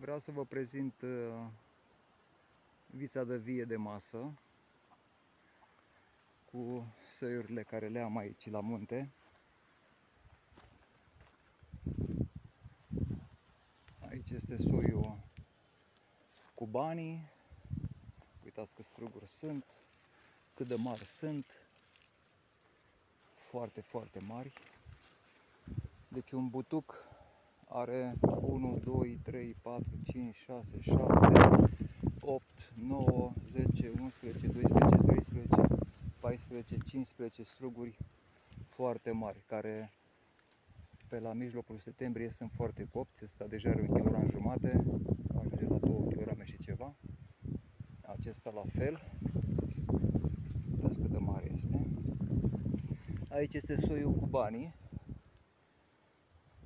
Vreau să vă prezint uh, vița de vie de masă cu soiurile care le am aici la munte. Aici este soiul cu banii. Uitați că struguri sunt, cât de mari sunt. Foarte, foarte mari. Deci un butuc are 1, 2, 3, 4, 5, 6, 7, 8, 9, 10, 11, 12, 13, 14, 15 struguri foarte mari, care pe la mijlocul septembrie sunt foarte copți, ăsta deja are un kilogram jumate, ajunge la 2 kg și ceva. Acesta la fel, uitați cât de mare este. Aici este soiul cu banii,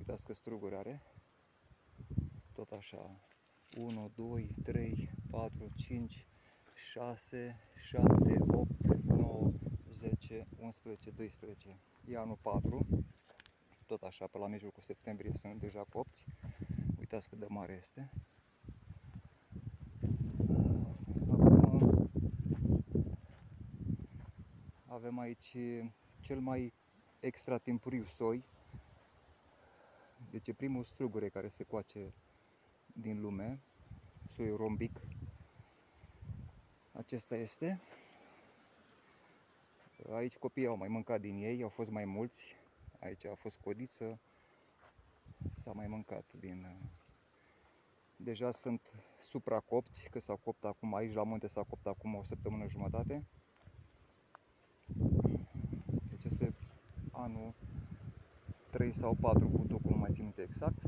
Uitați că struguri are. Tot așa. 1, 2, 3, 4, 5, 6, 7, 8, 9, 10, 11, 12. E anul 4. Tot așa, pe la mijlocul septembrie sunt deja copți. Uitați cât de mare este. Acum avem aici cel mai extra timpuriu soi deci e primul strugure care se coace din lume, soiul rombic. Acesta este. Aici copiii au mai mâncat din ei, au fost mai mulți. Aici a fost codiță, s-a mai mâncat din... Deja sunt supracopți, că s-au copt acum, aici la munte s-a copt acum o săptămână jumătate. Deci este anul 3 sau 4 butucul, nu mai țin minte exact.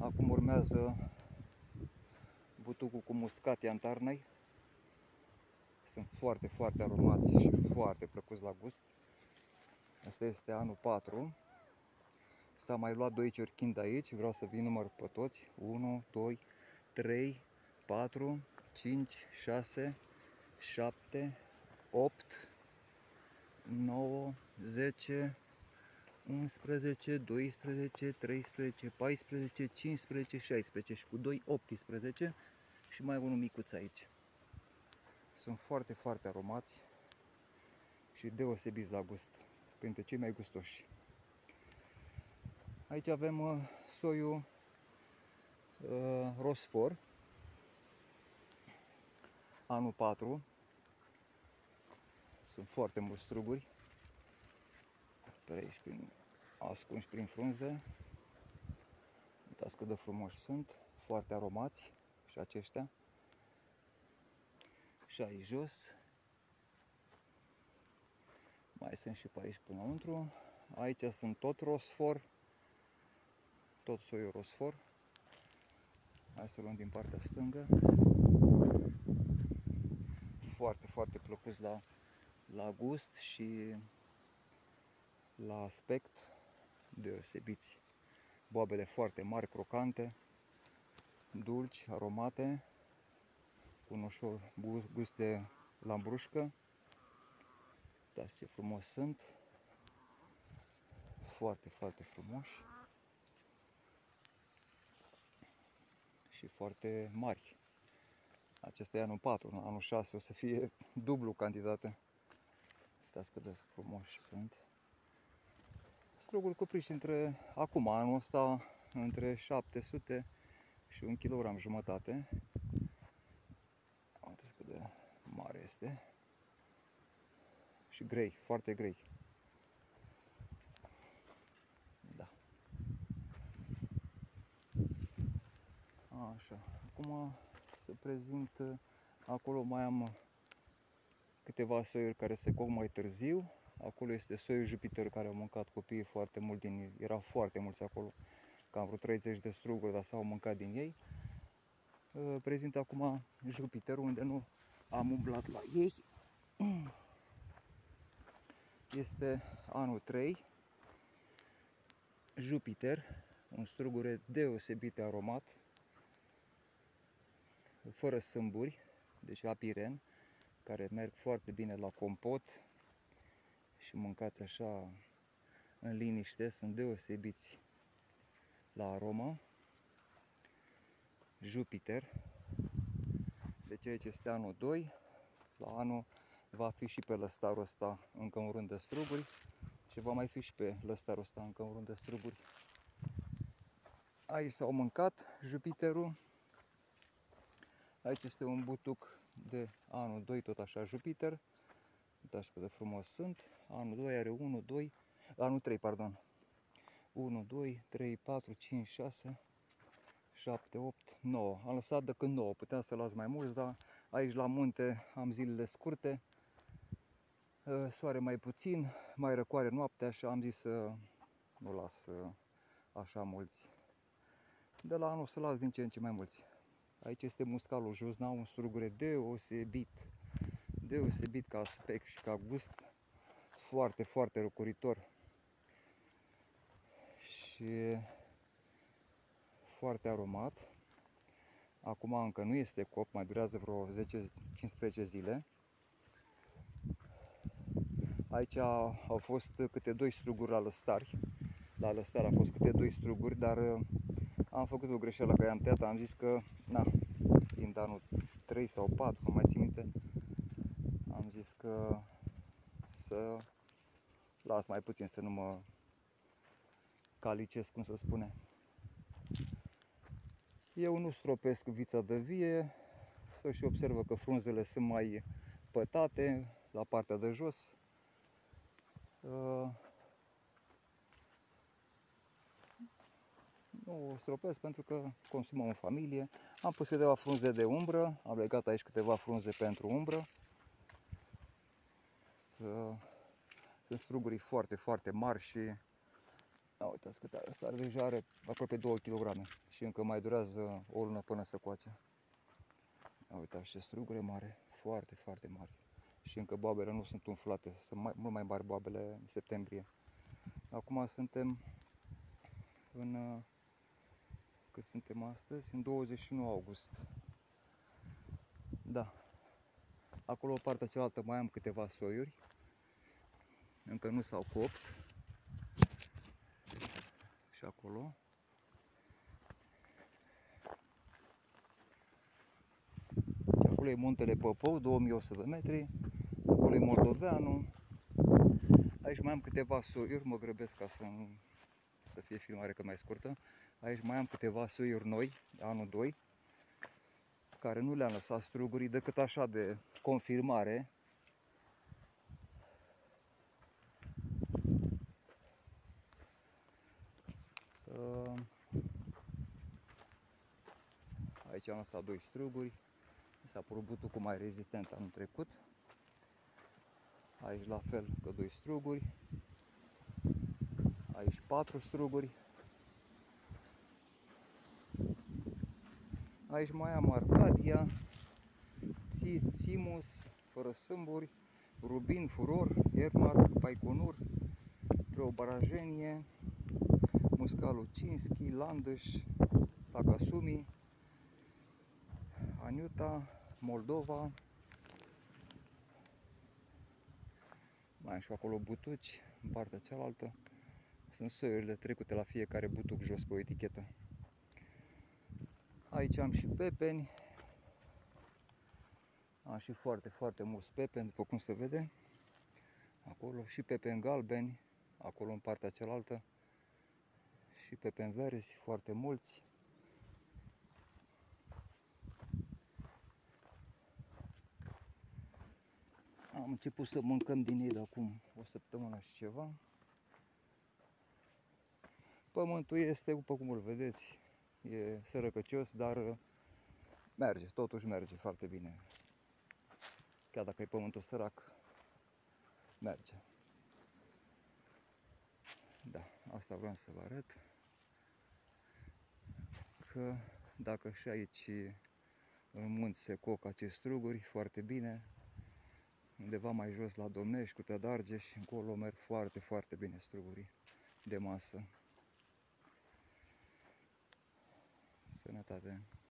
Acum urmează butucul cu muscat iantarnei. Sunt foarte, foarte aromați și foarte plăcuți la gust. Asta este anul 4. S-a mai luat 2 cerchind aici, vreau să vin număr pe toți. 1, 2, 3, 4, 5, 6, 7, 8, 9, 10, 11, 12, 13, 14, 15, 16 și cu 2, 18 și mai unul micuț aici. Sunt foarte, foarte aromați și deosebiți la gust, printre cei mai gustoși. Aici avem uh, soiul uh, Rosfor, anul 4. Sunt foarte mulți struguri pe aici, prin, ascunși prin frunze. Uitați cât de frumoși sunt, foarte aromați și aceștia. Și aici jos. Mai sunt și pe aici până înăuntru. Aici sunt tot rosfor, tot soiul rosfor. Hai să luăm din partea stângă. Foarte, foarte plăcuți la, la gust și la aspect deosebiți. Boabele foarte mari, crocante, dulci, aromate, cu un ușor gust de lambrușcă. Uitați ce frumos sunt. Foarte, foarte frumoși. Și foarte mari. Acesta e anul 4, anul 6 o să fie dublu cantitate. Uitați cât de frumoși sunt struguri cuprinși între, acum, anul ăsta, între 700 și un kilogram jumătate. Uitați cât de mare este. Și grei, foarte grei. Da. Așa. Acum să prezint, acolo mai am câteva soiuri care se coc mai târziu. Acolo este soiul Jupiter care au mâncat copiii foarte mult din ei. Erau foarte mulți acolo, cam vreo 30 de struguri, dar s-au mâncat din ei. Uh, prezint acum Jupiter unde nu am umblat la ei. Este anul 3. Jupiter, un strugure deosebit aromat, fără sâmburi, deci apiren, care merg foarte bine la compot, și mâncați așa în liniște, sunt deosebiți la aromă. Jupiter. Deci aici este anul 2. La anul va fi și pe lăstarul ăsta încă un rând de struguri și va mai fi și pe lăstarul ăsta încă un rând de struguri. Aici s-au mâncat Jupiterul. Aici este un butuc de anul 2, tot așa Jupiter. Uitați cât de frumos sunt. Anul 2 are 1, 2, anul 3, pardon. 1, 2, 3, 4, 5, 6, 7, 8, 9. Am lăsat de când 9, puteam să las mai mulți, dar aici la munte am zilele scurte, ă, soare mai puțin, mai răcoare noaptea și am zis să nu las ă, așa mulți. De la anul să las din ce în ce mai mulți. Aici este muscalul josna, un strugure deosebit, deosebit ca aspect și ca gust, foarte, foarte răcoritor și foarte aromat. Acum încă nu este cop, mai durează vreo 10-15 zile. Aici au fost câte doi struguri la lăstari. La lăstari a fost câte doi struguri, dar uh, am făcut o greșeală că i-am tăiat, am zis că, na, fiind anul 3 sau 4, nu mai țin minte, am zis că să las mai puțin, să nu mă calicesc, cum se spune. Eu nu stropesc vița de vie, să și observă că frunzele sunt mai pătate la partea de jos. Uh, nu o stropesc pentru că consumăm în familie. Am pus câteva frunze de umbră, am legat aici câteva frunze pentru umbră. Să, sunt struguri foarte, foarte mari și da, uitați cât are. Asta deja are aproape 2 kg și încă mai durează o lună până să coace. Da, uitați ce strugure mare, foarte, foarte mari. Și încă boabele nu sunt umflate, sunt mai, mult mai mari boabele în septembrie. Acum suntem în cât suntem astăzi, în 29 august. Da. Acolo, partea cealaltă, mai am câteva soiuri. Încă nu s-au copt și acolo. Și acolo e muntele Păpău, 2100 de metri. Acolo e Moldoveanu. Aici mai am câteva soiuri, mă grăbesc ca să, să fie filmare cât mai scurtă. Aici mai am câteva soiuri noi, anul 2, care nu le-am lăsat strugurii decât așa de confirmare Aici am lăsat doi struguri. S-a părut butucul mai rezistent anul trecut. Aici la fel că doi struguri. Aici patru struguri. Aici mai am Arcadia, Țimus, fără sâmburi, Rubin, Furor, Ermar, Paiconur, Preobarajenie, Muscalul Cinski, Landăș, Takasumi, Aniuta, Moldova. Mai am și acolo butuci, în partea cealaltă. Sunt soiurile trecute la fiecare butuc jos pe o etichetă. Aici am și pepeni. Am și foarte, foarte mulți pepeni, după cum se vede. Acolo și pepeni galbeni, acolo în partea cealaltă. Și pepeni verzi, foarte mulți. Am început să mâncăm din ei de acum o săptămână și ceva. Pământul este, după cum îl vedeți, e sărăcăcios, dar merge, totuși merge foarte bine. Chiar dacă e pământul sărac, merge. Da, asta vreau să vă arăt. Că dacă și aici în munți se coc acești struguri foarte bine, undeva mai jos la Domnești, cu Tădargeș și încolo merg foarte, foarte bine strugurii de masă. Saan?